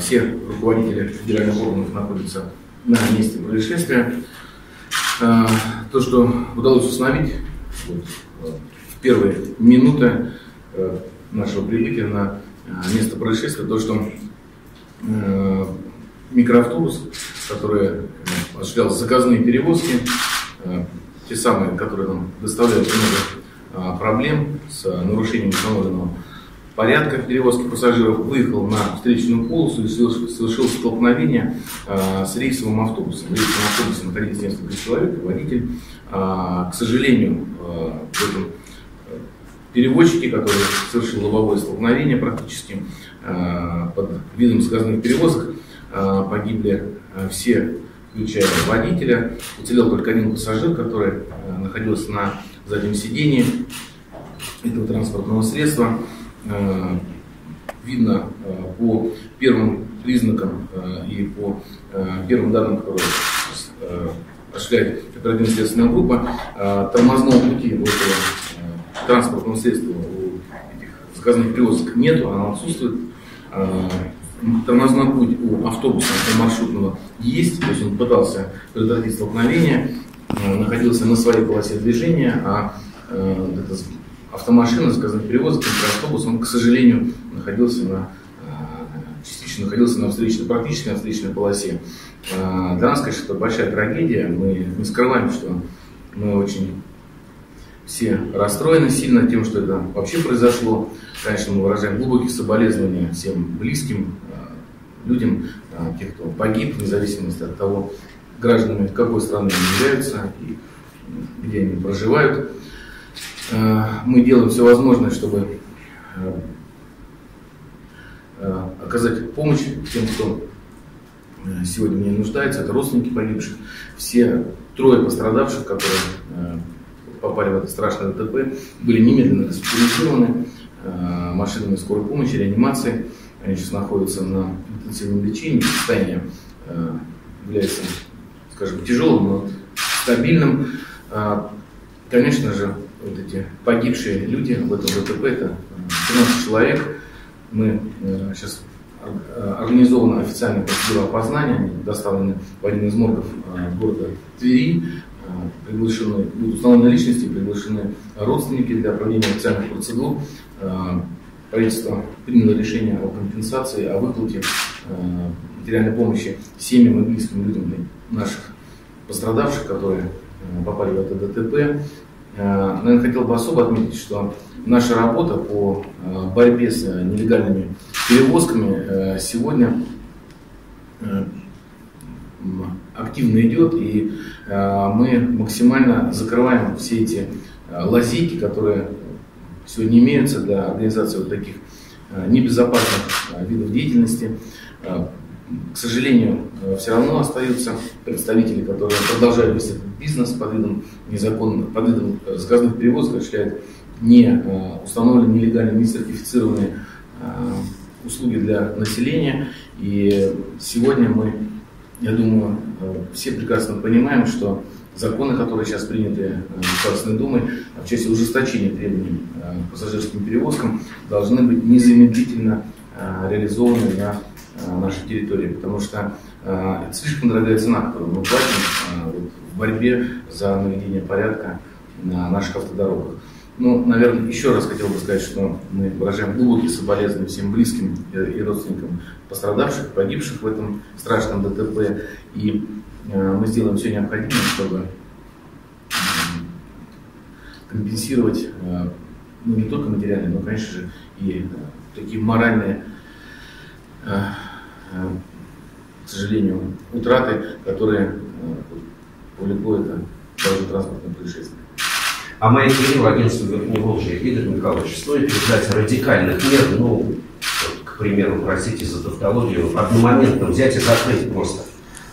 все руководители федеральных органов находятся на месте происшествия. То, что удалось установить вот, в первые минуты нашего прибытия на место происшествия, то, что микроавтобус, который осуществлял заказные перевозки, те самые, которые нам доставляют много проблем с нарушением установленного порядка перевозки пассажиров, выехал на встречную полосу и совершил столкновение с рейсовым автобусом. В рейсовом автобусе находились несколько человек, водитель. к сожалению, в этом перевозчики, который совершил лобовое столкновение практически под видом заказных перевозок, погибли все включая водителя. Уцелел только один пассажир, который э, находился на заднем сидении этого транспортного средства. Э, видно э, по первым признакам и по первым данным, которые осуществляет оперативно-следственная группа, тормозного пути у этого транспортного средства у этих заказных перевозок нету, оно отсутствует. Тормозной путь у автобуса у маршрутного есть, то есть он пытался предотвратить столкновение, э, находился на своей полосе движения, а э, эта автомашина, перевозок, автобус, он, к сожалению, находился на э, частично находился на встречной, практически на встречной полосе. Для нас, конечно, это большая трагедия. Мы не скрываем, что мы очень все расстроены сильно тем, что это вообще произошло. Конечно, мы выражаем глубокие соболезнования всем близким, людям, а, тех, кто погиб, вне зависимости от того, гражданами какой страны они являются и где они проживают. А, мы делаем все возможное, чтобы а, оказать помощь тем, кто сегодня в ней нуждается. Это родственники погибших. Все трое пострадавших, которые попали в это страшное ДТП, были немедленно госпитализированы машинами скорой помощи, реанимации. Они сейчас находятся на интенсивном лечении, состояние э, является, скажем, тяжелым, но стабильным. Конечно же, вот эти погибшие люди в этом ДТП, это 13 человек. Мы сейчас э, организована официальная процедура опознания, они доставлены в один из моргов э, города Твери, приглашены, будут установлены личности, приглашены родственники для проведения официальных процедур правительство приняло решение о компенсации, о выплате э, материальной помощи семьям и близким людям наших пострадавших, которые э, попали в это ДТП. Э, наверное, хотел бы особо отметить, что наша работа по борьбе с нелегальными перевозками сегодня активно идет, и мы максимально закрываем все эти лазейки, которые сегодня имеются для организации вот таких э, небезопасных э, видов деятельности. Э, к сожалению, все равно остаются представители, которые продолжают вести этот бизнес под видом незаконных, под видом заказных перевозок, осуществляют не установленные, нелегальные, не сертифицированные услуги для населения. И сегодня мы, я думаю, все прекрасно понимаем, что законы, которые сейчас приняты э, Государственной Думой в части ужесточения требований э, к пассажирским перевозкам, должны быть незамедлительно э, реализованы на нашей территории, потому что это слишком дорогая цена, которую мы платим в борьбе за наведение порядка на наших автодорогах. Ну, наверное, еще раз хотел бы сказать, что мы выражаем глубокие соболезнования всем близким и родственникам пострадавших, погибших в этом страшном ДТП. И Э, мы сделаем все необходимое, чтобы компенсировать э, ну, не только материальные, но, конечно же, и э, такие моральные, сожалению, утраты, которые повлекло это транспортное происшествие. А моя в агентство Верхневолжья Игорь Михайлович, стоит ждать радикальных мер, ну, к примеру, простите за тавтологию, одномоментно взять и закрыть просто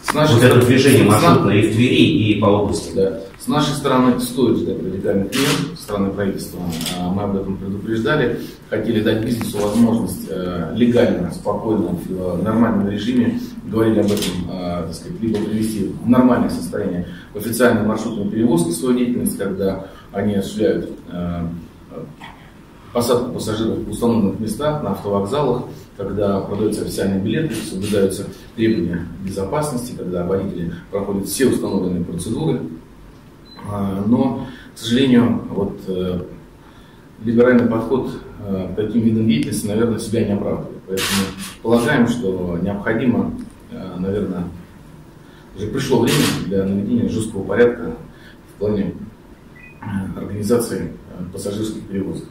с нашей вот стороны, это движение маршрутное и в Твери, и по области. Да. С нашей стороны стоит ждать радикальных мер, стороны правительства. А, мы об этом предупреждали. Хотели дать бизнесу возможность э, легально, спокойно, в э, нормальном режиме, говорили об этом, э, так сказать, либо привести в нормальное состояние в официальные маршрутные перевозки свою деятельность, когда они осуществляют посадку пассажиров в установленных местах, на автовокзалах, когда продаются официальные билеты, соблюдаются требования безопасности, когда водители проходят все установленные процедуры. А, но, к сожалению, вот э, либеральный подход э, к таким видам деятельности, наверное, себя не оправдывает. Поэтому полагаем, что необходимо, э, наверное, уже пришло время для наведения жесткого порядка в плане организации пассажирских перевозок.